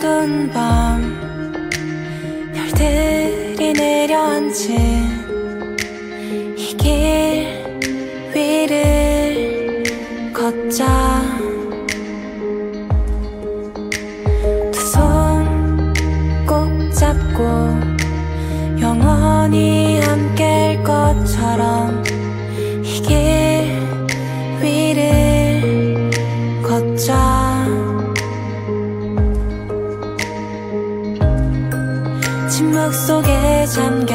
어두운 밤 별들이 내려앉은 이 길 위를 걷자 침묵 속에 잠겨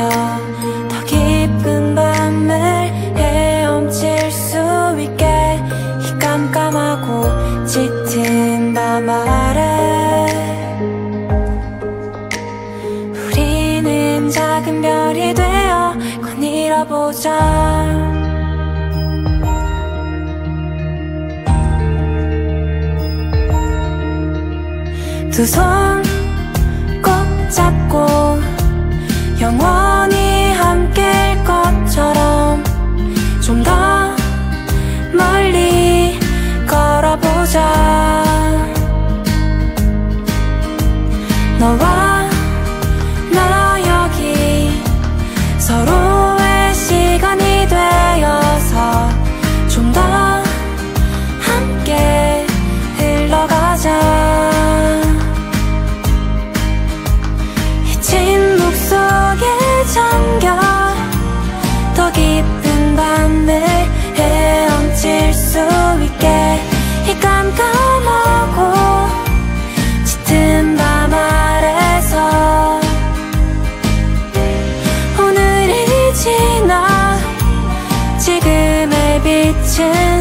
더 깊은 밤을 헤엄칠 수 있게 이 깜깜하고 짙은 밤 아래 우리는 작은 별이 되어 거닐어보자 두손꼭 잡고 영원 谢。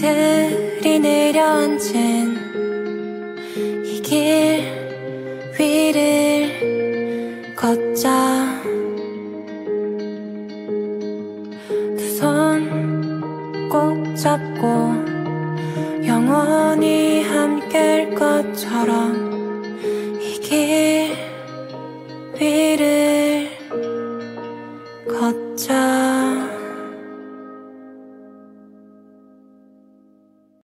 별들이 내려앉은 이 길 위를 걷자. 두 손 꼭 잡고 영원히 함께일 것처럼 이 길 위를 걷자